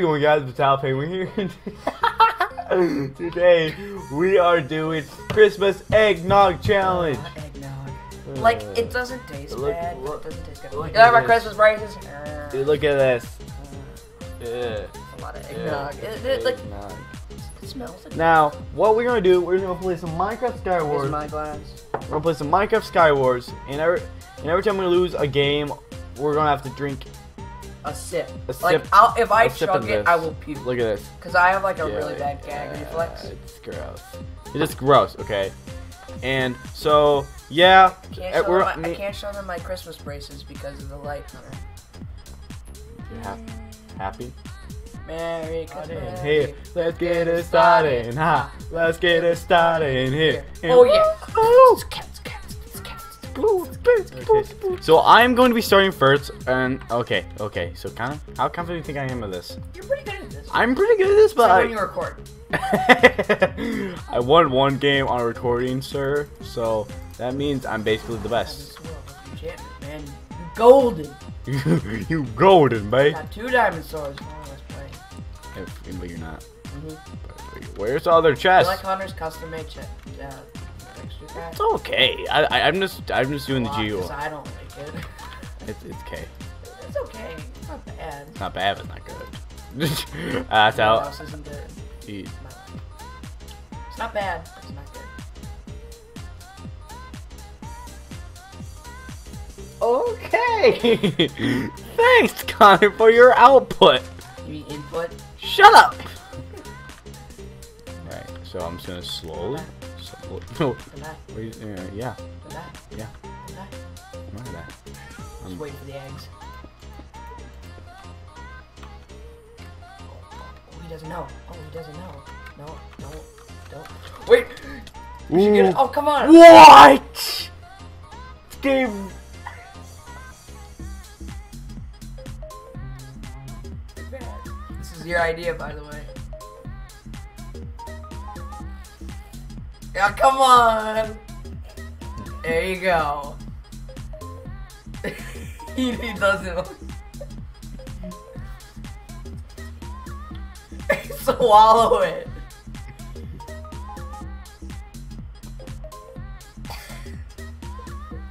going guys, it's Alpay. We're here. Today we are doing Christmas eggnog challenge. Uh, eggnog. Like it doesn't taste Look- bad. look- it doesn't taste good. look You at my. Christmas prices? Uh, Dude, look at this. Yeah. a lot of yeah, eggnog. It, it, like eggnog. it smells. Like Now, what we're gonna do? We're gonna play some Minecraft Sky Here's Wars. my glass. We're gonna play some Minecraft Sky Wars, and every and every time we lose a game, we're gonna have to drink. A sip. A like sip- I'll, if I a sip chug it, this. I will puke. Look at this. Cause I have like a Yeah, really bad gag yeah, reflex. It's gross. It's just gross. Okay. And so yeah, Can't eh, show them my, I can't show them my Christmas braces because of the light. You ha- happy. Merry Christmas. Here, let's get it started. Ha, let's get it started here. Oh yeah. Oh. It's cats, cats, it's cats. Okay. So I'm going to be starting first, and okay, okay. So kind of, how confident do you think I am of this? You're pretty good at this. I'm pretty good at this, but So I, when you record. I won one game on recording, sir. So that means I'm basically the best. Shit, man. You're golden. you golden, babe. Got two diamond swords. If, but you're not. Mm-hmm. Where's the other I like Hunter's custom made chest. Uh, It's okay. I, I, I'm just, I'm just doing the Well, G. 'cause I don't like it. It's, it's okay. it's okay. It's not bad. It's not bad, but not good. uh, that's What out. else isn't good? It's not bad, it's not good. Okay. Thanks, Connor, for your output. You mean input? Shut up. Alright, so I'm just gonna slowly. Slowly no, back, wait, uh, yeah, back, yeah. the back. Look at that. Just wait for the eggs. Oh, he doesn't know. Oh, he doesn't know. No, don't, don't. Wait! We should get it. Oh, come on! What? Game. This is your idea, by the way. Yeah, come on! There you go. he, he doesn't. Swallow it.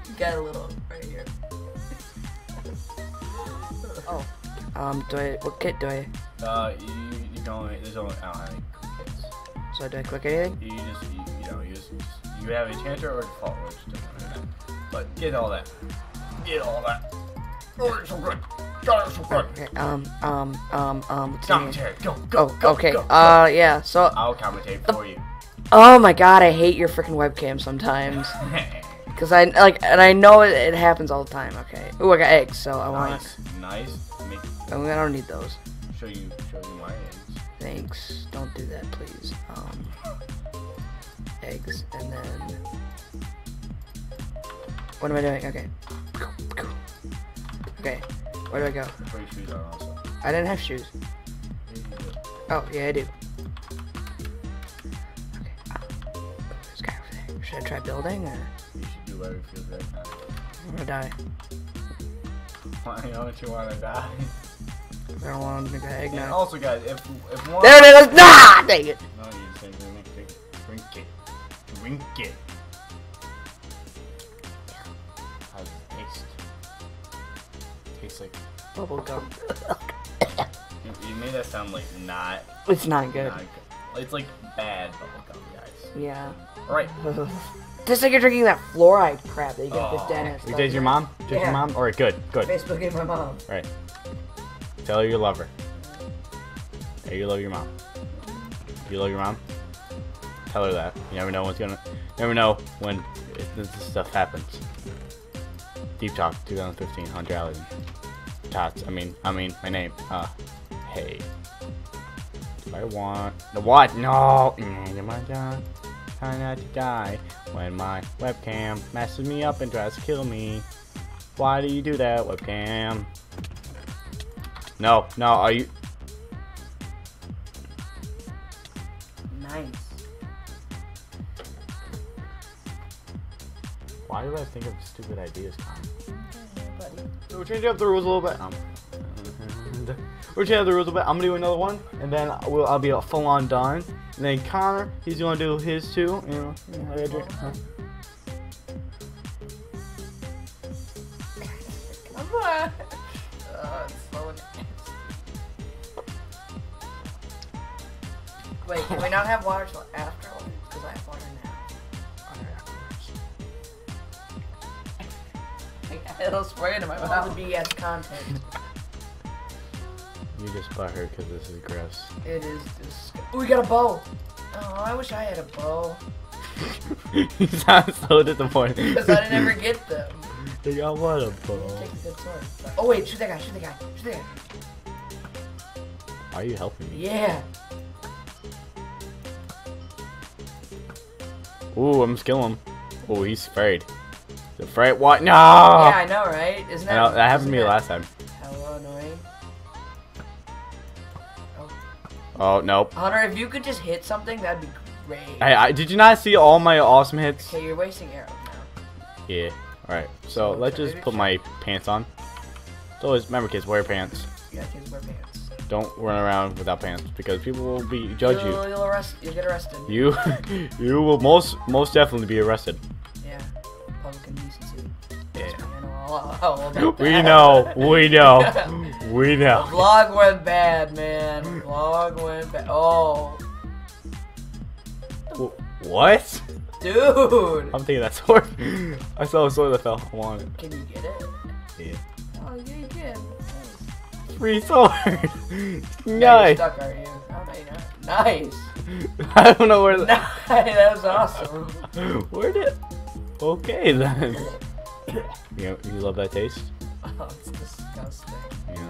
You got a little right here. oh. Um, do I, what kit do I, Uh, you, you can only, there's only, I don't have any kits. so do I click anything? You just, you, you know, you just, you have enchanter or default, which doesn't matter. But get all that. Get all that. Oh, it's so good. God, it's so good. Okay, um, um, um, um, what's the name? Commentary, go, go, Oh, go, okay. go, go. Uh, yeah. So, I'll commentate for you. oh my god, I hate your freaking webcam sometimes. Cause I like, and I know it, it happens all the time. Okay. Ooh, I got eggs, so I want. nice, nice. I, mean, I don't need those. show you, show you my eggs. Thanks. Don't do that, please. Um, eggs, and then. What am I doing? Okay. Okay. Where do I go? Put your shoes on also. I didn't have shoes. Yeah, you do. Oh, yeah, I do. Okay. Ah. This guy over there. Should I try building or You should do whatever feels right now. I'm gonna die? Why don't you want to die? I don't want to drink that egg And now. also, guys, if if one. There it is! Nah! Dang it! No, you just drink, drink, drink, drink it. Drink it. How does it taste? Tastes like. Bubble gum. You, you made that sound like not. It's not good. not good. It's like bad bubblegum, guys. Yeah. Alright. Just like you're drinking that fluoride crap that you get at Oh. the dentist. You did your mom? Just Yeah. your mom? Alright, good, good. Facebook and my mom. Right. Tell her you love her. Hey, you love your mom. You love your mom? Tell her that. You never know what's gonna. Never know when it, this stuff happens. Deep Talk 2015, Hunter Allen. Tots. I mean, I mean, my name. Uh, hey. Do I want the what? No. Mm, my God. Try not to die when my webcam messes me up and tries to kill me. Why do you do that, webcam? No, no, are you? Why do I think of stupid ideas, Con? buddy. So we're changing up the rules a little bit. Um, We're gonna have the rules of it. I'm gonna do another one, and then we'll, I'll be a full on done. And then Connor, he's gonna do his too. You know, you know, I huh? Come on. Uh, so. Wait, can we not have water till It'll spray into my mouth. All the BS content. You just bought her because this is gross. It is disgusting. Oh, we got a bow. Oh, I wish I had a bow. you sound so disappointed. Because I never get them. They got what a Take ball. a good sword. Oh wait, shoot that guy, shoot that guy, shoot that guy. Why are you helping me? Yeah. Ooh, I'm skilling him. Ooh, he's afraid. He's afraid. What? No! Yeah, I know, right? Isn't that know, that happened to me last time. Hella annoying. Oh. oh, nope. Hunter, if you could just hit something, that'd be great. Hey, I, did you not see all my awesome hits? Okay, you're wasting arrows now. Yeah. Alright, so So, let's just put my pants on. So always remember kids, wear pants. You gotta kids wear pants. Don't run around without pants because people will be judge you. You'll, you'll arrest. You'll get arrested. You you will most most definitely be arrested. Yeah. Public indecency. Yeah. Know We know, we know, we The know. vlog went bad, man. Vlog went bad. Oh, What? dude. I'm thinking that sword. I saw a sword that fell. I want it. Can you get it? Yeah. Oh, yeah, you can. Free sword. Nice. You're stuck, are you? Oh, no, you're not. Nice. I don't know where the. Nice. That was awesome. Where did? Okay then. You you love that taste? Oh, it's disgusting. Yeah.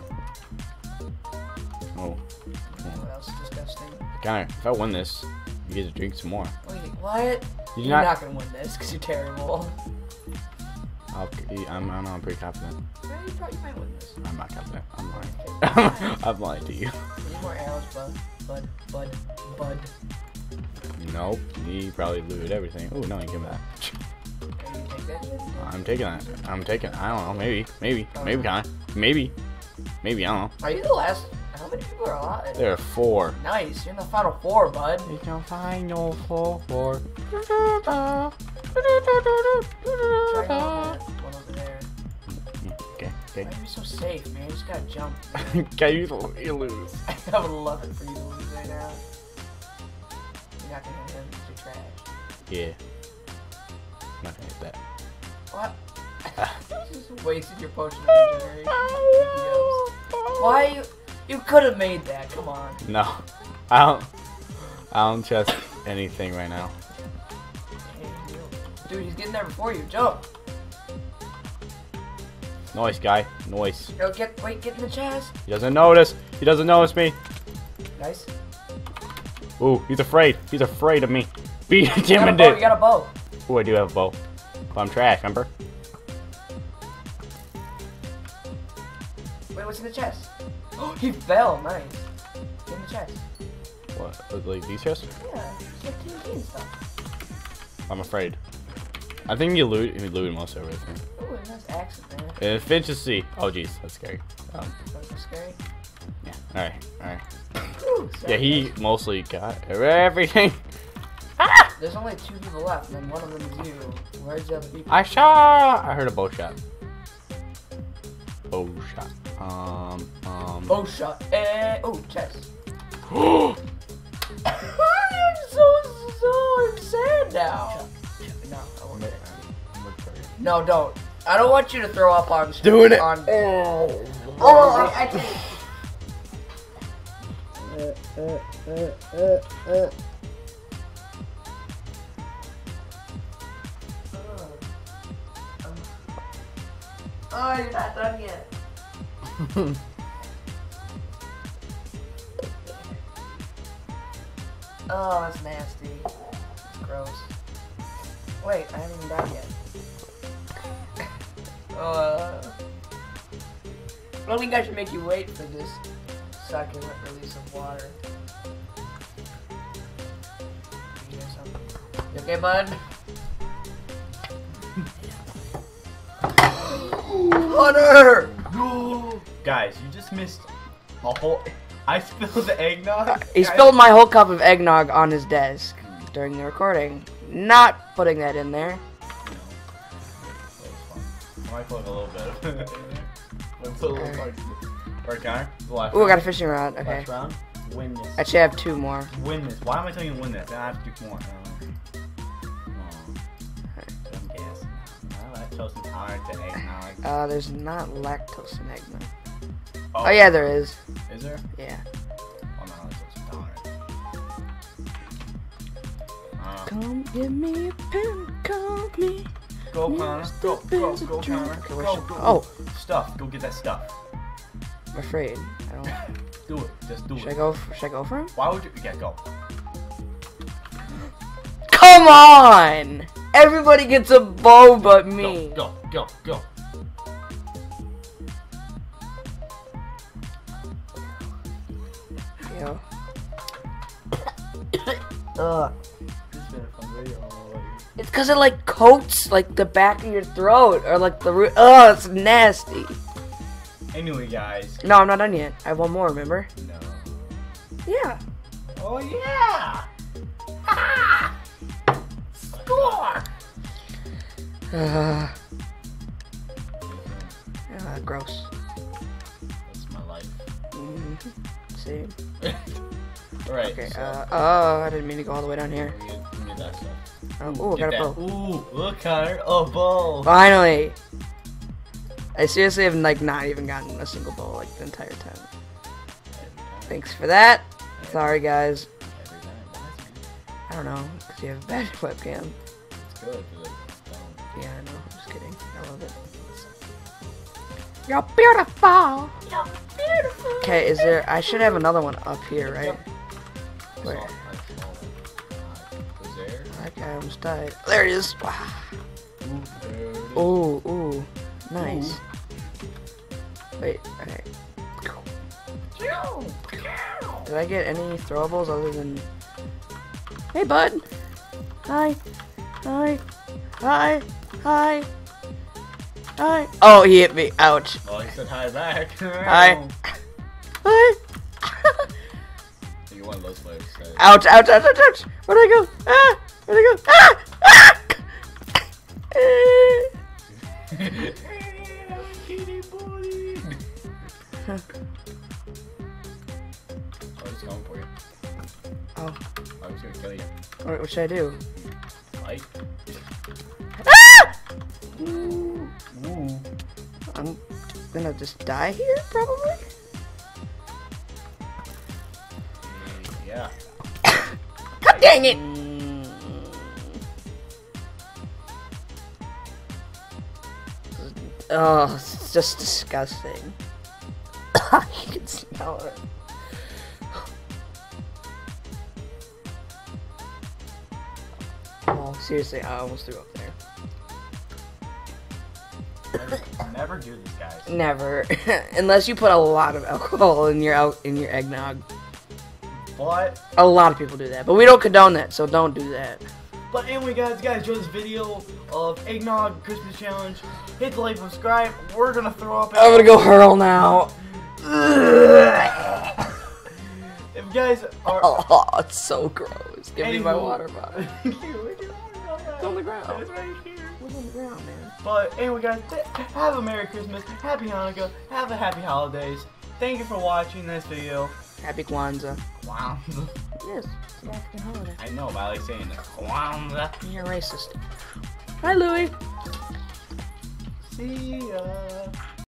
Oh, What else is disgusting? Connor, if I win this, you get to drink some more. Wait, what? You You're not? not gonna win this because you're terrible. I'll, I'm, I'm, I'm pretty confident. Yeah, you probably might win this. I'm not confident. I'm lying. I'm lying to you. Need more arrows, bud. Bud. Bud. Bud. Nope. He probably looted everything. Oh no, you give me that. I'm taking that. I'm taking. I don't know. Maybe. Maybe. Maybe Connor. Maybe. Maybe. I don't know. Are you the last? How many people are alive? There are four. Nice. You're in the final four, bud. There's no final four. four. Try that one over there. Okay. Why are you so safe, man? You just gotta jump. Okay. You, you lose. I would love it for you to lose right now. You're not gonna hit him. 'cause You're trash. Yeah. I'm not gonna hit that. What? you just wasted your potion of regeneration. Oh, Why you? You could have made that. Come on. No. I don't. I don't trust anything right now. Dude, he's getting there before you. Jump. Noise, guy. Noise. Yo, get wait, get in the chest. He doesn't notice. He doesn't notice me. Nice. Ooh, he's afraid. He's afraid of me. Be You got a bow. You got a bow. Ooh, I do have a bow. But I'm trash, remember? Wait, what's in the chest? Oh, he fell. Nice. In the chest. What? Like these chests? Yeah, like TNT and stuff. I'm afraid. I think you loot. You looted most of everything. Ooh, nice axe there. To see. Oh, jeez, that's scary. Um, That's scary. yeah. All right. All right. Ooh, Yeah, he mostly got everything. There's only two people left, and then one of them is you. Where's the other people? I shot. I heard a bow shot. Bow shot. Um. Um. Oh, shot. Eh. Oh, chest. I'm so so I'm sad now. No, I won't. No, don't. I don't want you to throw up on. Doing it. On. Oh, oh I, I can't. Oh, you're not done yet. Oh, that's nasty. It's gross. Wait, I haven't even died yet. uh, I don't think I should make you wait for this succulent release of water. You hear something? You okay, bud? Hunter! Guys, you just missed A whole. I spilled the eggnog. He spilled my whole cup of eggnog on his desk during the recording. Not putting that in there. Might put a little bit. Let's put a little part. Right, Connor. Ooh, I got a fishing rod. Okay. Last round. Win this. Actually, I have two more. Win this. Why am I telling you to win this? I have to do more. Oh, is hard to eggnog. Uh, there's not lactose in eggnog. Oh yeah, there is. Is there? Yeah. Oh no, toast intolerant. Uh, Come give me a pen, call me. go, Connor. Go, go, go, Connor. Okay, Go, go, go. Oh, Stuff. Go get that stuff. I'm afraid. I don't. Do it. Just do Should I it. go? For, should I go for him? Why would you? Yeah, go. Come on! Everybody gets a bow but me. Go, go, go, go. Yo. Ugh. This has been a fun video. It's because it like coats like the back of your throat or like the root. Ugh, it's nasty. Anyway, guys. No, I'm not done yet. I have one more. Remember? No. Yeah. Oh yeah! Ugh. Ah, gross. That's my life. Mhm. Same. Alright. Okay. so, Uh. Oh, I didn't mean to go all the way down here. give me- that stuff. Oh, ooh, I got a bow. Ooh, look, Connor. Oh, bow. Finally. I seriously have like not even gotten a single bow like the entire time. Thanks for that. Sorry guys. Every time. That's I don't know because you have a bad webcam. It's good. 'cause it's, um, Yeah, I know. I'm just kidding. I love it. You're beautiful. You're beautiful. Okay, is there? I should have another one up here, right? Where? Where? Was there? That guy almost died. There he is. Wow. Ooh, there it is. Ooh, ooh, nice. Wait, okay. Did I get any throwables other than? Hey, bud. Hi. Hi. Hi. Hi. Hi. Oh, he hit me. Ouch. Well, he said hi back. Hi. Hi. You're one of those folks. that- ouch, ouch, ouch, ouch, ouch. Where'd I go? Ah! Where'd I go? Ah! Ah! Eh. I was going for you. Oh, I was gonna kill you. what, what should I do? Ah! Ooh. Ooh. I'm gonna just die here, probably? Yeah. God dang it! Oh, it's just disgusting. you can smell it. Oh, seriously, I almost threw up there. Never, never do this, guys. Never, unless you put a lot of alcohol in your in your eggnog. But, A lot of people do that, but we don't condone that, so don't do that. but anyway, guys, guys, enjoy this video of eggnog Christmas challenge. Hit the like, subscribe. We're gonna throw up. I'm gonna go hurl now. If you guys are. Oh, it's so gross. Just give Anywho. me my water bottle. it's on the ground. It's right here. It's on the ground, man? But anyway, guys, have a Merry Christmas, Happy Hanukkah, have a Happy Holidays. Thank you for watching this video. Happy Kwanzaa. Kwanzaa. Yes, it's an African holiday. I know, but I like saying that. Kwanzaa. You're racist. Hi, Louie. See ya.